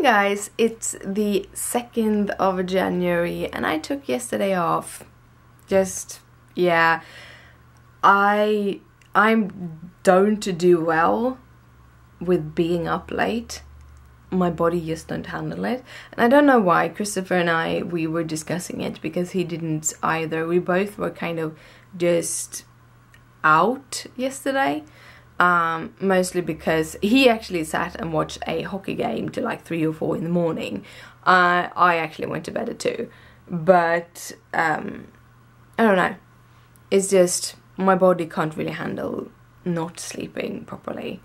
guys, it's the 2nd of January and I took yesterday off. Just, yeah, I I don't to do well with being up late. My body just don't handle it. And I don't know why. Christopher and I, we were discussing it because he didn't either. We both were kind of just out yesterday um, mostly because he actually sat and watched a hockey game till like three or four in the morning. Uh, I actually went to bed at two, but um, I don't know. It's just my body can't really handle not sleeping properly.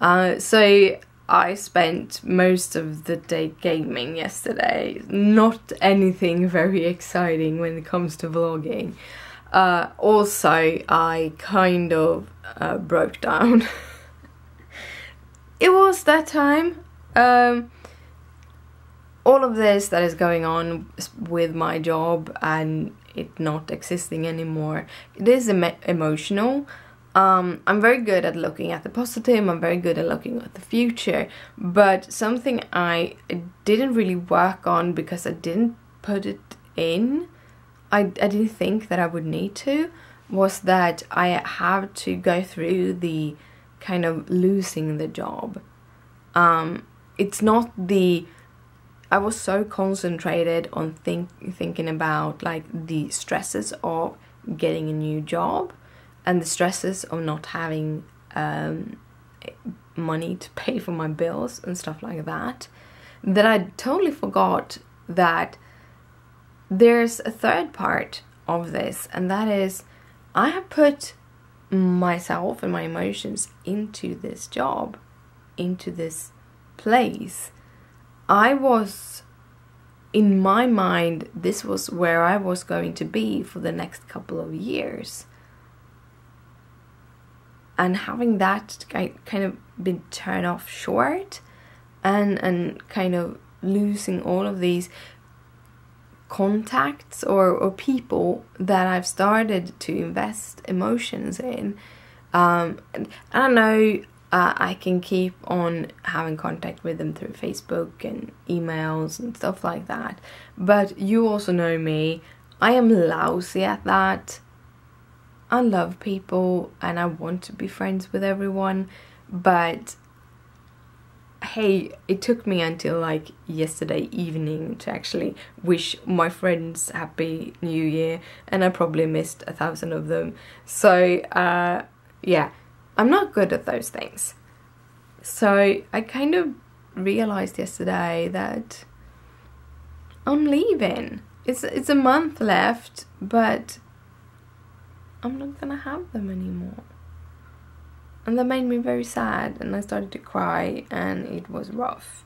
Uh, so I spent most of the day gaming yesterday. Not anything very exciting when it comes to vlogging. Uh, also, I kind of uh, broke down. it was that time. Um, all of this that is going on with my job and it not existing anymore, it is em emotional. Um, I'm very good at looking at the positive, I'm very good at looking at the future, but something I didn't really work on because I didn't put it in I, I didn't think that I would need to was that I have to go through the kind of losing the job. Um, it's not the I was so concentrated on think thinking about like the stresses of getting a new job and the stresses of not having um, money to pay for my bills and stuff like that that I totally forgot that there's a third part of this, and that is I have put myself and my emotions into this job, into this place. I was, in my mind, this was where I was going to be for the next couple of years. And having that kind of been turned off short and, and kind of losing all of these contacts or, or people that I've started to invest emotions in. Um, and I know, uh, I can keep on having contact with them through Facebook and emails and stuff like that. But you also know me, I am lousy at that. I love people and I want to be friends with everyone, but hey, it took me until like yesterday evening to actually wish my friends happy new year and I probably missed a thousand of them. So, uh, yeah, I'm not good at those things. So I kind of realized yesterday that I'm leaving. It's it's a month left, but I'm not gonna have them anymore and that made me very sad and I started to cry and it was rough.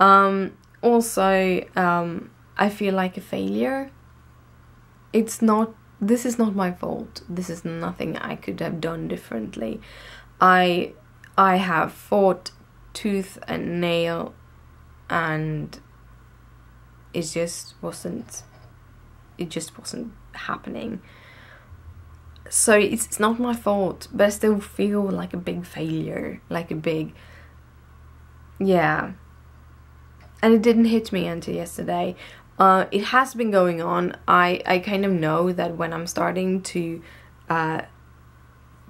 Um, also, um, I feel like a failure. It's not, this is not my fault. This is nothing I could have done differently. I, I have fought tooth and nail and it just wasn't, it just wasn't happening so it's, it's not my fault but i still feel like a big failure like a big yeah. And it didn't hit me until yesterday. Uh, it has been going on. I i kind of know that when i'm starting to uh,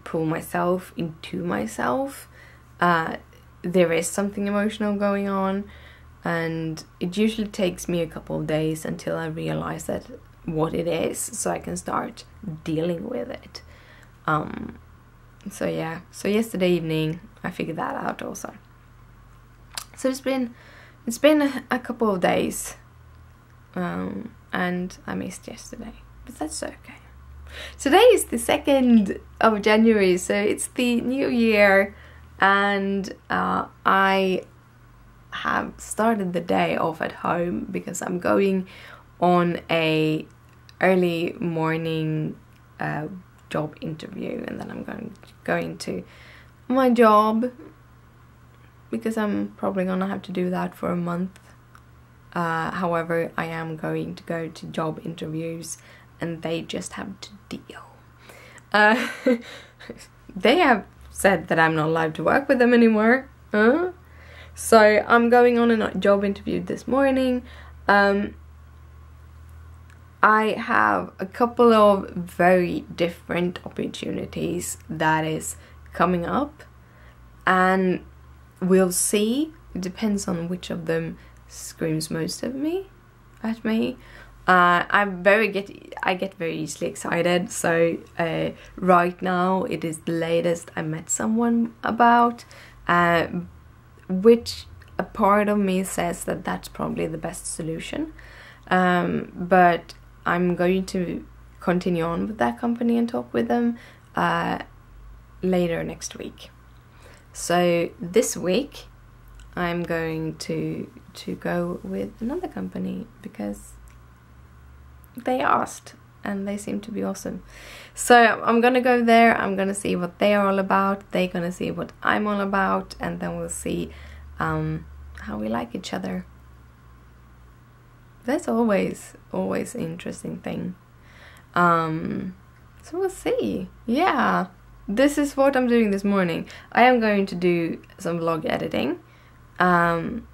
pull myself into myself uh, there is something emotional going on and it usually takes me a couple of days until i realize that what it is so I can start dealing with it. Um, so yeah, so yesterday evening I figured that out also. So it's been it's been a, a couple of days um, and I missed yesterday, but that's okay. Today is the 2nd of January, so it's the new year and uh, I have started the day off at home because I'm going on a early morning uh, job interview and then I'm going to my job because I'm probably gonna have to do that for a month. Uh, however, I am going to go to job interviews and they just have to deal. Uh, they have said that I'm not allowed to work with them anymore. Uh? So I'm going on a job interview this morning. Um, I have a couple of very different opportunities that is coming up and we'll see. It depends on which of them screams most of me at me. Uh, I'm very get I get very easily excited. So uh, right now it is the latest I met someone about, uh, which a part of me says that that's probably the best solution. Um, but I'm going to continue on with that company and talk with them uh, later next week. So this week I'm going to to go with another company because they asked and they seem to be awesome. So I'm gonna go there, I'm gonna see what they are all about, they're gonna see what I'm all about, and then we'll see um, how we like each other that's always always interesting thing. Um so we'll see. Yeah. This is what i'm doing this morning. I am going to do some vlog editing. Um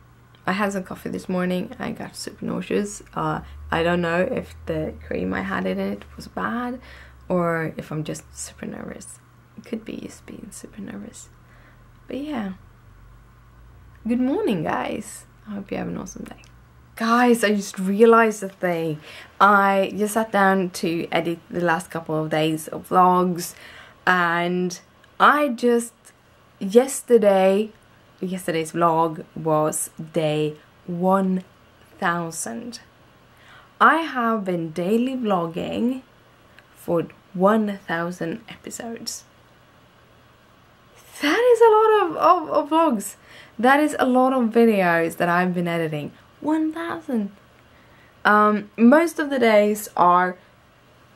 i had some coffee this morning. I got super nauseous. Uh i don't know if the cream i had in it was bad or if i'm just super nervous. It could be just being super nervous. But yeah. Good morning guys. I hope you have an awesome day Guys, I just realized a thing. I just sat down to edit the last couple of days of vlogs and I just yesterday yesterday's vlog was day 1000. I have been daily vlogging for 1000 episodes. That is a lot of, of, of vlogs. That is a lot of videos that I've been editing 1000. Um, most of the days are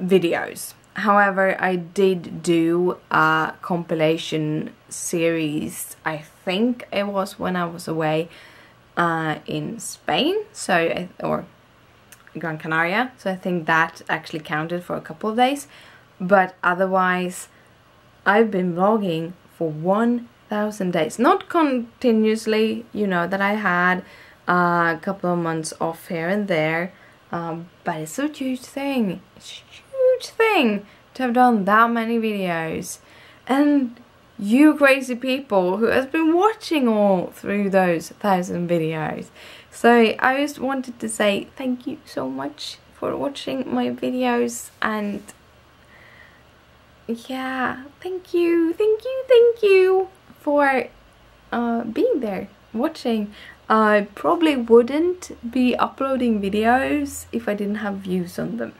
videos. However, I did do a compilation series, I think it was when I was away uh, in Spain, so or Gran Canaria, so I think that actually counted for a couple of days. But otherwise, I've been vlogging for 1000 days. Not continuously, you know, that I had a couple of months off here and there. Um, but it's a huge thing. It's a huge thing to have done that many videos. And you crazy people who has been watching all through those thousand videos. So I just wanted to say thank you so much for watching my videos and yeah, thank you, thank you, thank you for uh, being there, watching. I probably wouldn't be uploading videos if I didn't have views on them.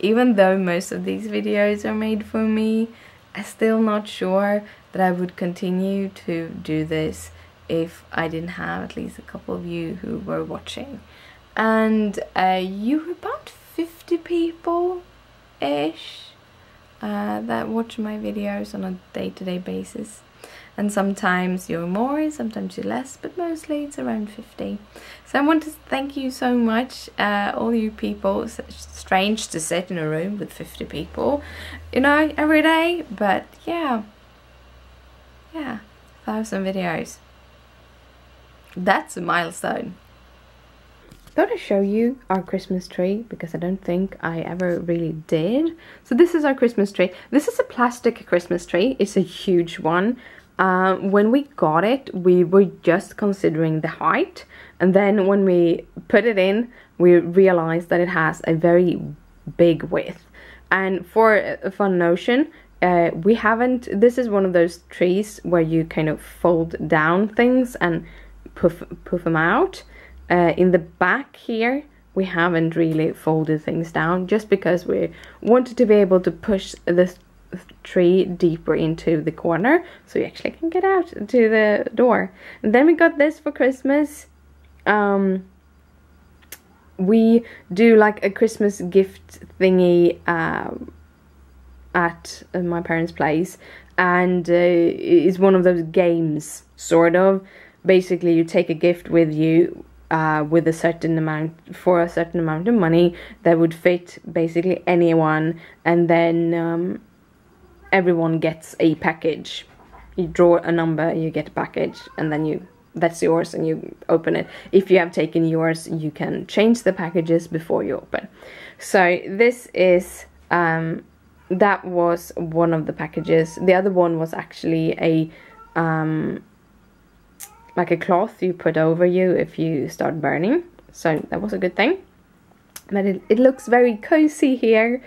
Even though most of these videos are made for me, I'm still not sure that I would continue to do this if I didn't have at least a couple of you who were watching. And uh, you were about 50 people-ish uh, that watch my videos on a day-to-day -day basis and sometimes you're more, sometimes you're less, but mostly it's around 50. So I want to thank you so much, uh, all you people. It's strange to sit in a room with 50 people, you know, every day, but yeah, yeah, thousand videos. That's a milestone. Thought I'd show you our Christmas tree because I don't think I ever really did. So this is our Christmas tree. This is a plastic Christmas tree. It's a huge one. Uh, when we got it, we were just considering the height, and then when we put it in, we realized that it has a very big width. And for a fun notion, uh, we haven't. This is one of those trees where you kind of fold down things and puff puff them out. Uh, in the back here, we haven't really folded things down just because we wanted to be able to push this tree deeper into the corner so you actually can get out to the door. And then we got this for Christmas. Um, we do like a Christmas gift thingy uh, at my parents' place and uh, it's one of those games, sort of. Basically, you take a gift with you uh, with a certain amount for a certain amount of money that would fit basically anyone, and then um, everyone gets a package. You draw a number, you get a package, and then you that's yours and you open it. If you have taken yours, you can change the packages before you open. So this is um, that was one of the packages. The other one was actually a um, like a cloth you put over you if you start burning. So that was a good thing. But it, it looks very cozy here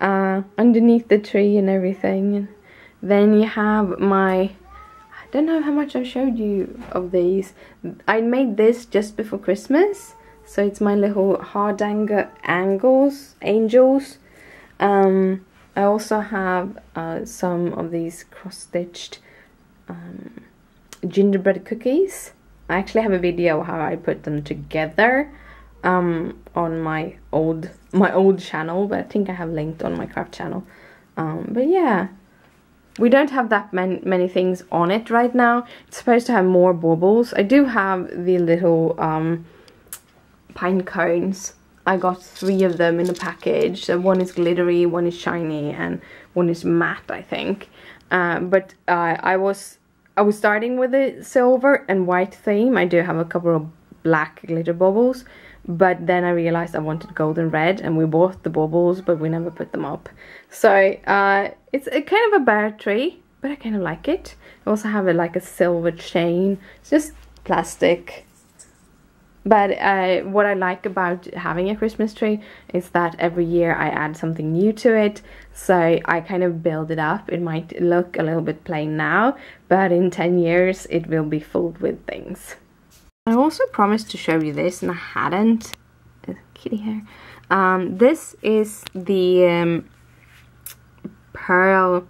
uh, underneath the tree and everything. And then you have my I don't know how much I've showed you of these. I made this just before Christmas. So it's my little hardanger angles, angels. Um, I also have uh, some of these cross-stitched um, gingerbread cookies. I actually have a video how I put them together um, on my old my old channel, but I think I have linked on my craft channel. Um, but yeah, we don't have that many, many things on it right now. It's supposed to have more baubles. I do have the little um, pine cones. I got three of them in a package. So one is glittery, one is shiny, and one is matte, I think. Uh, but uh, I was I was starting with a silver and white theme. I do have a couple of black glitter baubles, but then I realized I wanted golden red, and we bought the baubles, but we never put them up. So uh, it's a kind of a bare tree, but I kind of like it. I also have a, like a silver chain. It's just plastic. But uh, what I like about having a Christmas tree is that every year I add something new to it. So I kind of build it up. It might look a little bit plain now, but in 10 years it will be filled with things. I also promised to show you this and I hadn't. Kitty hair. Um, this is the um, pearl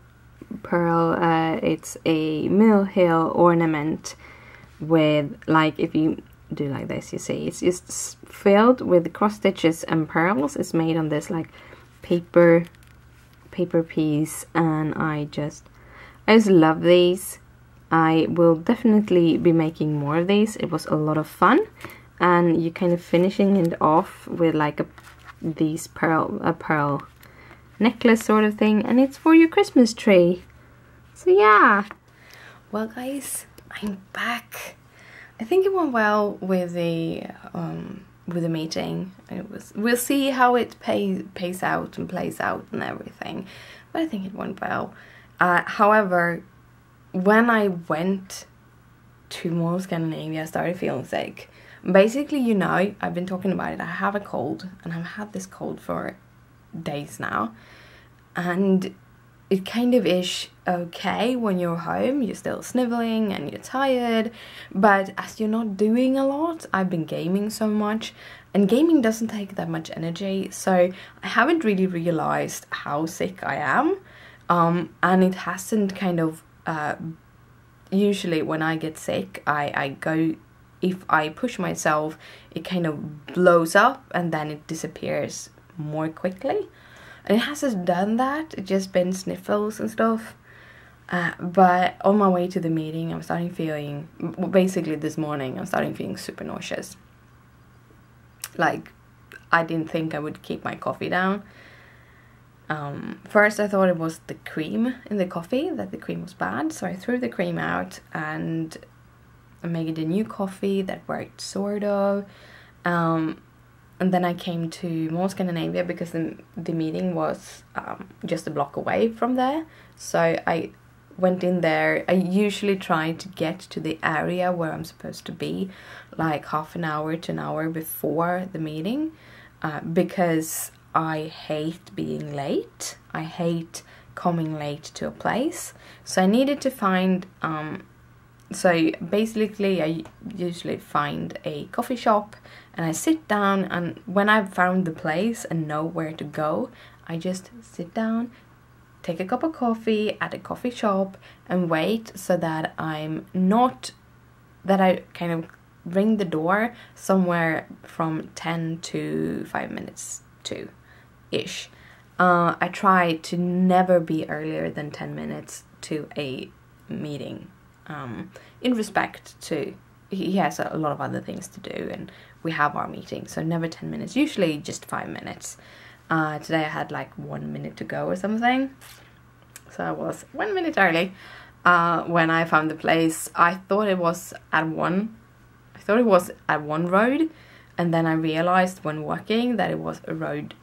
pearl uh, it's a mill hill ornament with like if you do like this you see it's just filled with cross stitches and pearls it's made on this like paper paper piece and I just I just love these I will definitely be making more of these it was a lot of fun and you're kind of finishing it off with like a these pearl a pearl necklace sort of thing and it's for your Christmas tree. So yeah. Well guys, I'm back. I think it went well with the um, with the meeting. It was we'll see how it pays pays out and plays out and everything. But I think it went well. Uh, however, when I went to of Scandinavia, I started feeling sick. Basically, you know, I've been talking about it. I have a cold, and I've had this cold for days now and it kind of is okay when you're home you're still sniveling and you're tired but as you're not doing a lot i've been gaming so much and gaming doesn't take that much energy so i haven't really realized how sick i am um, and it hasn't kind of uh, usually when i get sick i i go if i push myself it kind of blows up and then it disappears more quickly. And it hasn't done that it's just been sniffles and stuff. Uh, but on my way to the meeting I'm starting feeling basically this morning I'm starting feeling super nauseous. Like I didn't think I would keep my coffee down um, first I thought it was the cream in the coffee that the cream was bad so I threw the cream out and I made a new coffee that worked sort of um, and then I came to Mall Scandinavia because the, the meeting was um, just a block away from there. So I went in there. I usually try to get to the area where I'm supposed to be like half an hour to an hour before the meeting uh, because I hate being late. I hate coming late to a place. So I needed to find um, so basically I usually find a coffee shop and I sit down and when I've found the place and know where to go, I just sit down, take a cup of coffee at a coffee shop and wait so that I'm not that I kind of ring the door somewhere from 10 to 5 minutes to ish. Uh, I try to never be earlier than 10 minutes to a meeting um, in respect to he has a lot of other things to do and we have our meeting so never 10 minutes usually just 5 minutes uh, today I had like one minute to go or something so I was one minute early uh, when I found the place I thought it was at 1 i thought it was at one road, and then I realized when walking that it was a road.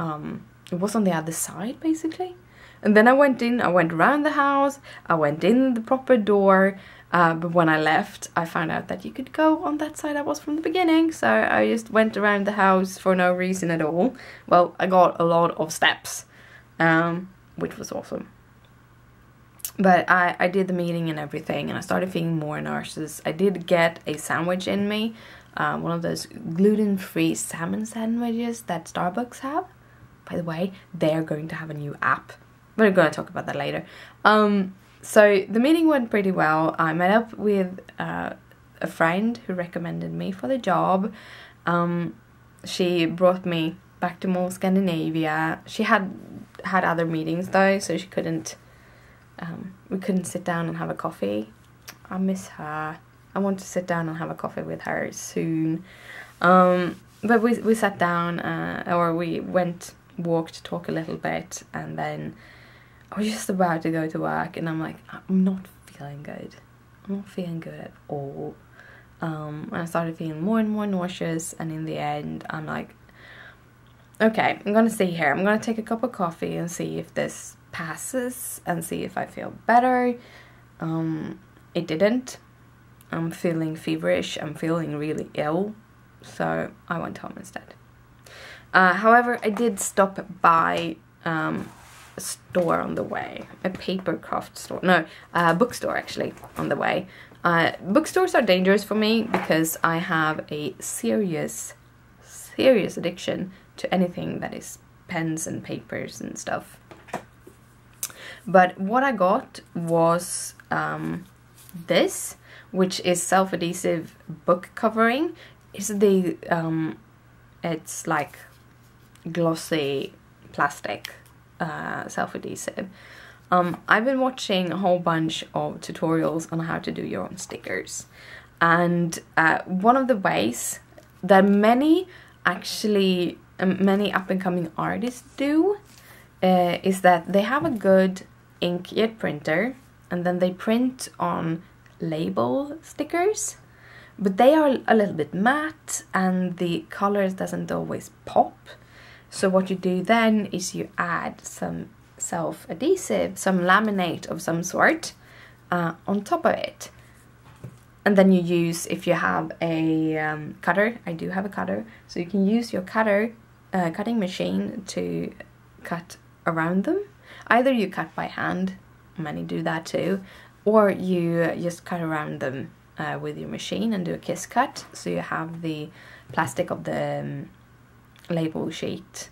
Um, it was on the other side basically. And then I went in, I went around the house, I went in the proper door, uh, but when I left, I found out that you could go on that side I was from the beginning, so I just went around the house for no reason at all. Well, I got a lot of steps, um, which was awesome. But I, I did the meeting and everything, and I started feeling more nauseous. I did get a sandwich in me, uh, one of those gluten-free salmon sandwiches that Starbucks have. By the way, they're going to have a new app. We're going to talk about that later. Um, so the meeting went pretty well. I met up with uh, a friend who recommended me for the job. Um, she brought me back to Mall Scandinavia. She had had other meetings though, so she couldn't. Um, we couldn't sit down and have a coffee. I miss her. I want to sit down and have a coffee with her soon. Um, but we we sat down, uh, or we went walked, talk a little bit, and then I was just about to go to work and I'm like, I'm not feeling good. I'm not feeling good at all. Um, and I started feeling more and more nauseous and in the end I'm like, okay, I'm gonna stay here. I'm gonna take a cup of coffee and see if this passes and see if I feel better. Um, it didn't. I'm feeling feverish. I'm feeling really ill. So I went home instead. Uh, however, I did stop by um, store on the way, a paper craft store, no, a bookstore actually on the way. Uh, bookstores are dangerous for me because I have a serious, serious addiction to anything that is pens and papers and stuff. But what I got was um, this, which is self-adhesive book covering. It's the, um, it's like glossy plastic uh, self-adhesive. Um, I've been watching a whole bunch of tutorials on how to do your own stickers. And uh, one of the ways that many actually, um, many up and coming artists do uh, is that they have a good inkjet printer and then they print on label stickers. But they are a little bit matte and the colors doesn't always pop. So what you do then is you add some self-adhesive, some laminate of some sort uh, on top of it. And then you use, if you have a um, cutter, I do have a cutter, so you can use your cutter, uh, cutting machine to cut around them. Either you cut by hand, many do that too, or you just cut around them uh, with your machine and do a kiss cut, so you have the plastic of the um, label sheet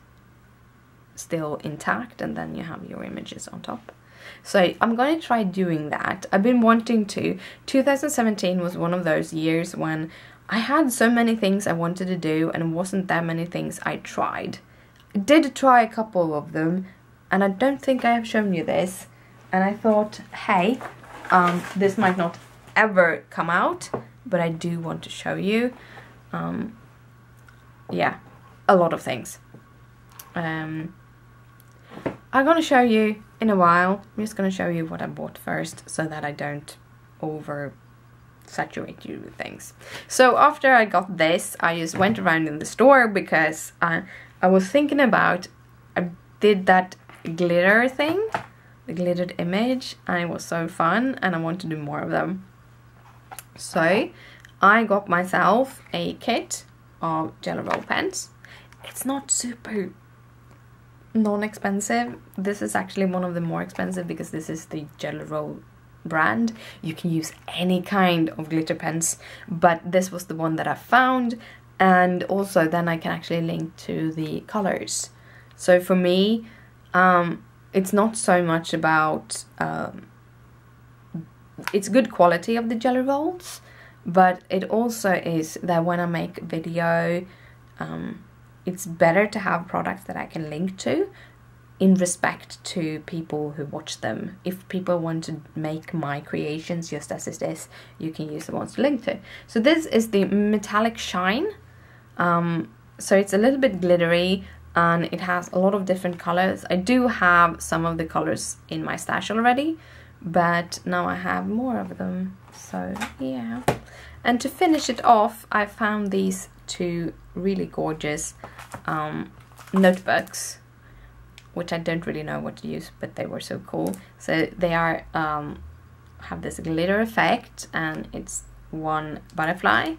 still intact and then you have your images on top. So I'm going to try doing that. I've been wanting to. 2017 was one of those years when I had so many things I wanted to do and wasn't that many things I tried. I did try a couple of them and I don't think I have shown you this. And I thought, hey, um, this might not ever come out, but I do want to show you. Um, yeah, a lot of things. Um, I'm gonna show you in a while. I'm just gonna show you what I bought first so that I don't over saturate you with things. So after I got this, I just went around in the store because I, I was thinking about, I did that glitter thing, the glittered image, and it was so fun and I want to do more of them. So I got myself a kit of Gelly Roll pens it's not super non-expensive. This is actually one of the more expensive because this is the Gelly Roll brand. You can use any kind of glitter pens, but this was the one that I found and also then I can actually link to the colors. So for me, um, it's not so much about um, it's good quality of the Gelly Rolls, but it also is that when I make video, um, it's better to have products that I can link to in respect to people who watch them. If people want to make my creations just as it is, you can use the ones to link to. So this is the Metallic Shine. Um, so it's a little bit glittery and it has a lot of different colors. I do have some of the colors in my stash already, but now I have more of them. So yeah. And to finish it off, I found these two really gorgeous um, notebooks, which I don't really know what to use, but they were so cool. So they are um, have this glitter effect, and it's one butterfly. I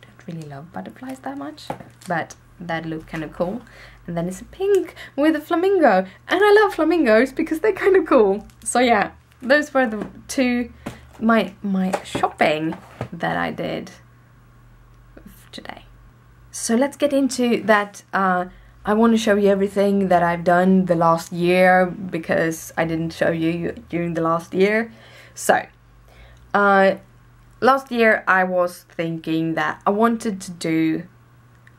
don't really love butterflies that much, but that looked kind of cool. And then it's a pink with a flamingo, and I love flamingos because they're kind of cool. So yeah, those were the two my my shopping that I did today. So let's get into that. Uh, I want to show you everything that I've done the last year because I didn't show you during the last year. So, uh, last year I was thinking that I wanted to do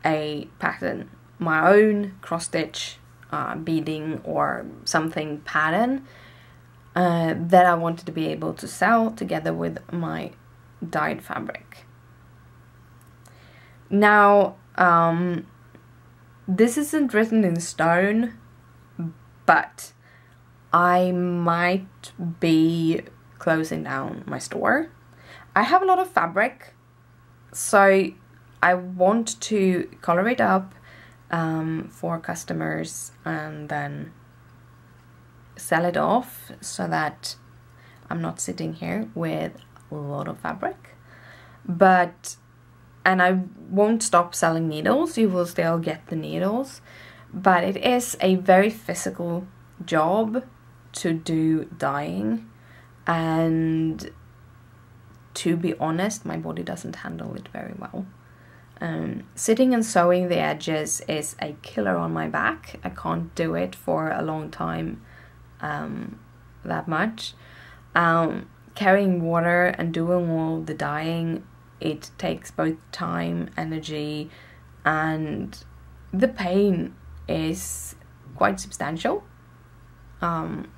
a pattern, my own cross stitch uh, beading or something pattern uh, that I wanted to be able to sell together with my dyed fabric. Now, um, this isn't written in stone, but I might be closing down my store. I have a lot of fabric, so I want to color it up um, for customers and then sell it off so that I'm not sitting here with a lot of fabric. But, and I won't stop selling needles, you will still get the needles, but it is a very physical job to do dyeing and to be honest, my body doesn't handle it very well. Um, sitting and sewing the edges is a killer on my back. I can't do it for a long time um, that much. Um, carrying water and doing all the dyeing, it takes both time, energy, and the pain is quite substantial. Um,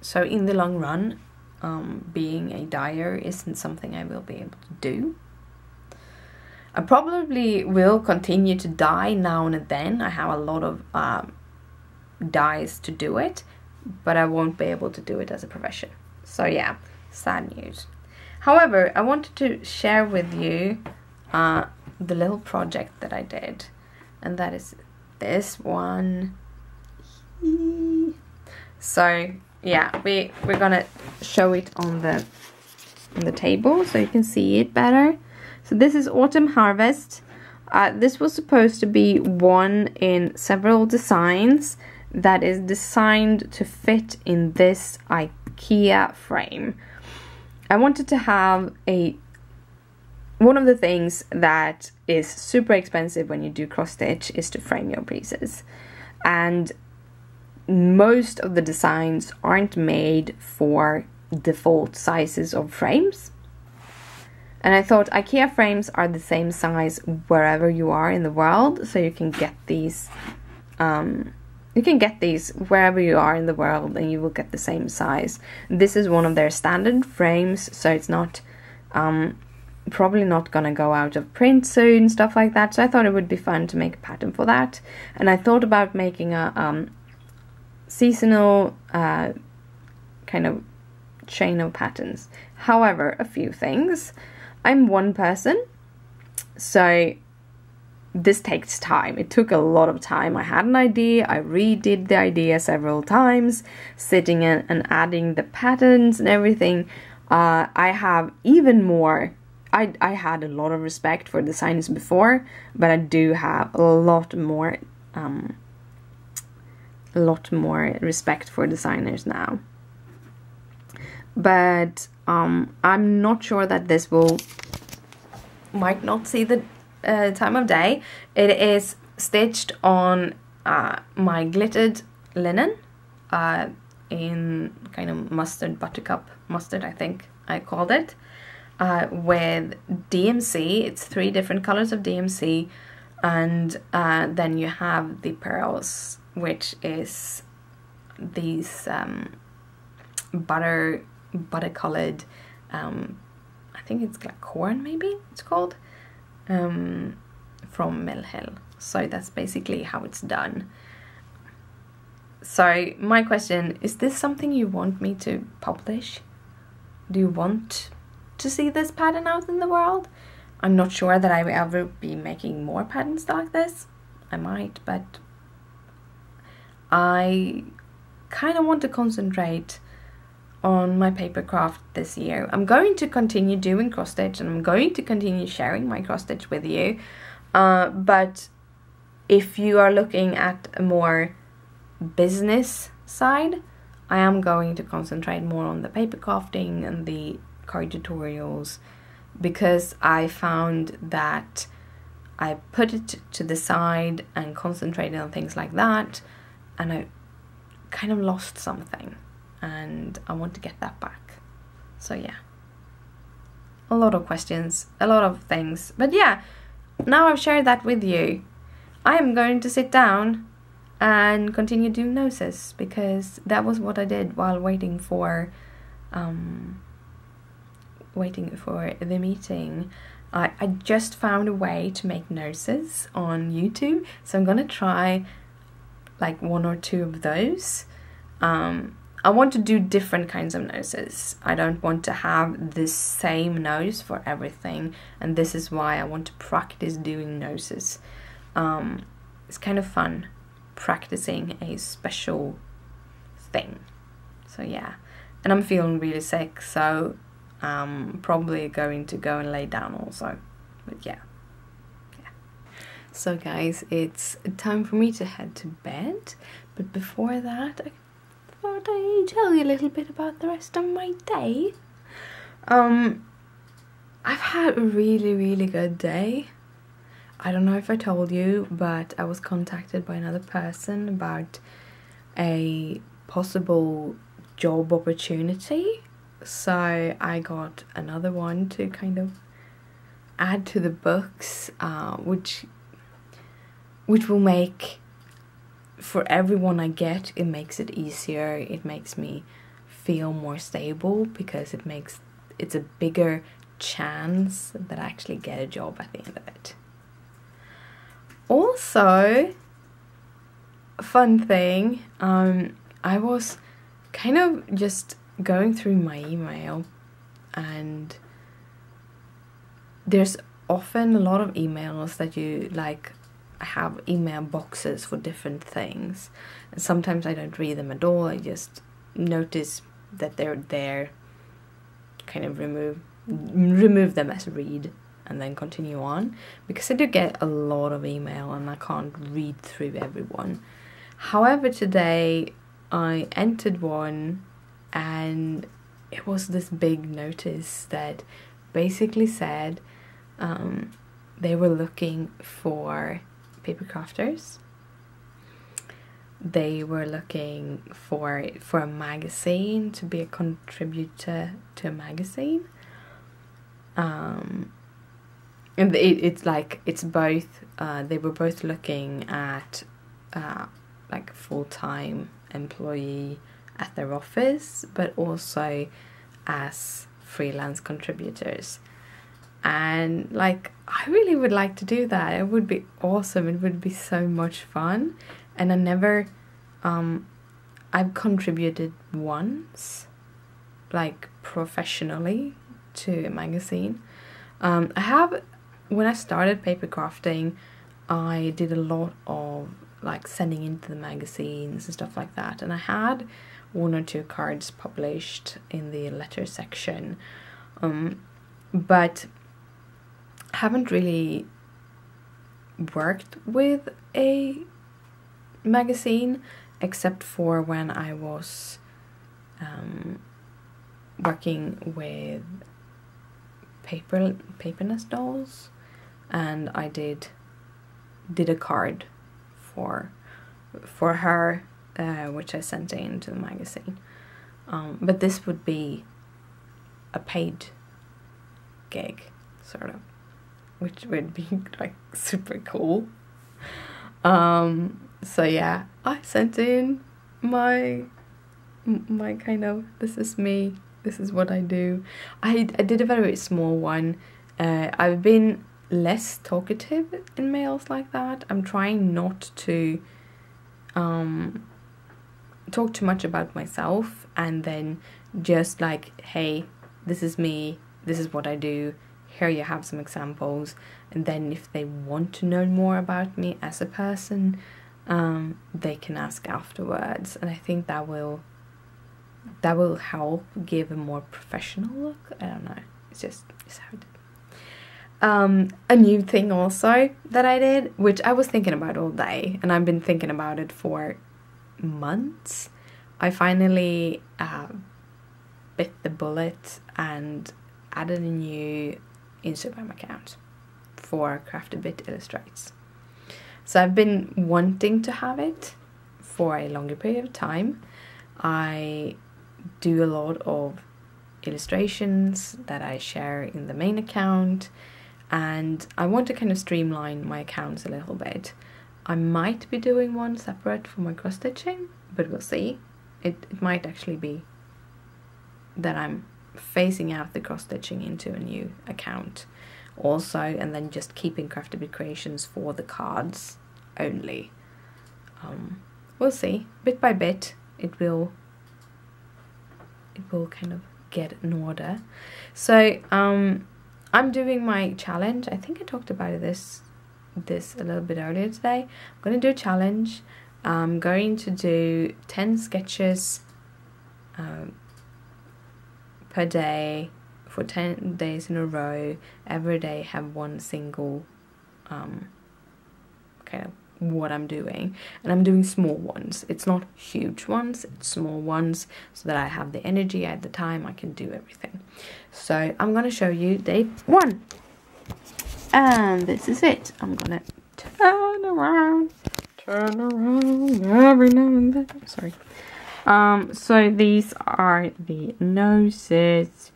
so in the long run, um, being a dyer isn't something I will be able to do. I probably will continue to dye now and then. I have a lot of um, dyes to do it, but I won't be able to do it as a profession. So yeah, sad news. However, I wanted to share with you uh, the little project that I did, and that is this one. So yeah, we we're gonna show it on the on the table so you can see it better. So this is Autumn Harvest. Uh, this was supposed to be one in several designs that is designed to fit in this IKEA frame. I wanted to have a one of the things that is super expensive when you do cross stitch is to frame your pieces. And most of the designs aren't made for default sizes of frames. And I thought IKEA frames are the same size wherever you are in the world, so you can get these um, you can get these wherever you are in the world and you will get the same size. This is one of their standard frames, so it's not um, probably not gonna go out of print soon, stuff like that. So I thought it would be fun to make a pattern for that. And I thought about making a um, seasonal uh, kind of chain of patterns. However, a few things. I'm one person, so this takes time. It took a lot of time. I had an idea, I redid the idea several times, sitting in and adding the patterns and everything. Uh, I have even more. I, I had a lot of respect for designers before, but I do have a lot more um, a lot more respect for designers now. But um, I'm not sure that this will might not see the uh, time of day. It is stitched on uh, my glittered linen uh, in kind of mustard, buttercup mustard I think I called it, uh, with DMC. It's three different colors of DMC and uh, then you have the pearls which is these um, butter butter colored um, I think it's like corn maybe it's called um, from Mill Hill so that's basically how it's done so my question is this something you want me to publish do you want to see this pattern out in the world. I'm not sure that I will ever be making more patterns like this. I might, but I kind of want to concentrate on my paper craft this year. I'm going to continue doing cross stitch and I'm going to continue sharing my cross stitch with you. Uh, but if you are looking at a more business side, I am going to concentrate more on the paper crafting and the card tutorials because I found that I put it to the side and concentrated on things like that and I kind of lost something and I want to get that back. So yeah. A lot of questions, a lot of things. But yeah, now I've shared that with you. I am going to sit down and continue doing noses because that was what I did while waiting for um, waiting for the meeting. I, I just found a way to make noses on YouTube, so I'm gonna try like one or two of those. Um, I want to do different kinds of noses. I don't want to have the same nose for everything, and this is why I want to practice doing noses. Um, it's kind of fun practicing a special thing. So yeah, and I'm feeling really sick, so I'm probably going to go and lay down also. But yeah. yeah. So guys, it's time for me to head to bed. But before that, I thought I'd tell you a little bit about the rest of my day. Um, I've had a really, really good day. I don't know if I told you, but I was contacted by another person about a possible job opportunity. So I got another one to kind of add to the books, uh, which which will make for everyone I get, it makes it easier. It makes me feel more stable because it makes it's a bigger chance that I actually get a job at the end of it. Also, fun thing, um, I was kind of just going through my email and there's often a lot of emails that you like have email boxes for different things. And sometimes I don't read them at all. I just notice that they're there, kind of remove remove them as read and then continue on because I do get a lot of email and I can't read through everyone. However, today I entered one and it was this big notice that basically said um, they were looking for paper crafters. They were looking for for a magazine to be a contributor to a magazine. Um, and it, it's like it's both. Uh, they were both looking at uh, like full time employee at their office, but also as freelance contributors and like I really would like to do that. It would be awesome. It would be so much fun. And I never um I've contributed once like professionally to a magazine. Um I have when I started paper crafting, I did a lot of like sending into the magazines and stuff like that. And I had one or two cards published in the letter section. Um, but haven't really worked with a magazine except for when I was um, working with paper papernest dolls and I did did a card for for her uh, which I sent in to the magazine. Um, but this would be a paid gig sort of which would be like super cool. Um, so yeah, I sent in my my kind of this is me, this is what I do. I I did a very small one. Uh, I've been less talkative in mails like that. I'm trying not to um, talk too much about myself and then just like, hey, this is me, this is what I do. Here you have some examples. And then if they want to know more about me as a person, um, they can ask afterwards. And I think that will that will help give a more professional look. I don't know. It's just it's how um, a new thing also that I did, which I was thinking about all day, and I've been thinking about it for months. I finally uh, bit the bullet and added a new Instagram account for Craftybit Illustrates. So I've been wanting to have it for a longer period of time. I do a lot of illustrations that I share in the main account and I want to kind of streamline my accounts a little bit. I might be doing one separate for my cross stitching, but we'll see. It, it might actually be that I'm phasing out the cross stitching into a new account also and then just keeping crafted creations for the cards only. Um, we'll see. Bit by bit it will it will kind of get in order. So um I'm doing my challenge. I think I talked about this this a little bit earlier today. I'm going to do a challenge. I'm going to do 10 sketches um, per day for 10 days in a row. Every day have one single um, kind of what I'm doing. And I'm doing small ones. It's not huge ones, it's small ones so that I have the energy at the time I can do everything. So I'm going to show you day one. And this is it. I'm going to turn around, turn around every now and then. Sorry. Um, so these are the noses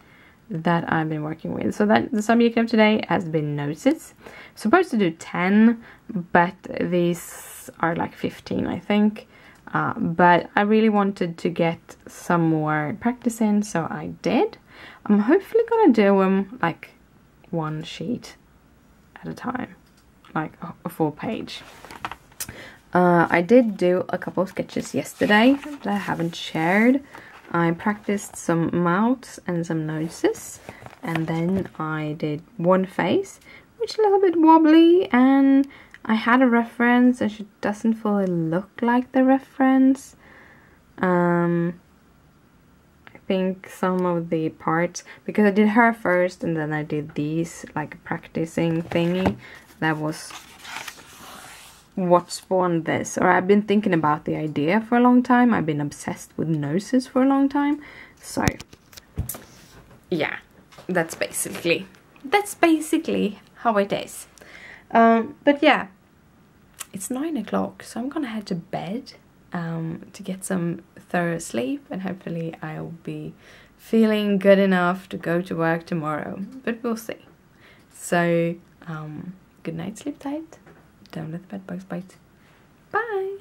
that I've been working with. So that the subject of today has been noses. Supposed to do 10, but these are like 15, I think. Uh, but I really wanted to get some more practice in, so I did. I'm hopefully gonna do them like one sheet at a time, like a full page. Uh, I did do a couple of sketches yesterday that I haven't shared. I practiced some mouths and some noses and then I did one face which is a little bit wobbly and I had a reference and she doesn't fully look like the reference. Um, I think some of the parts, because I did her first and then I did these like practicing thingy, that was what spawned this. Or I've been thinking about the idea for a long time. I've been obsessed with noses for a long time. So, yeah, that's basically, that's basically how it is. Um, but yeah, it's nine o'clock, so I'm gonna head to bed um, to get some thorough sleep and hopefully I'll be feeling good enough to go to work tomorrow, but we'll see. So, um, good night, sleep tight. Don't let the bed bugs bite. Bye!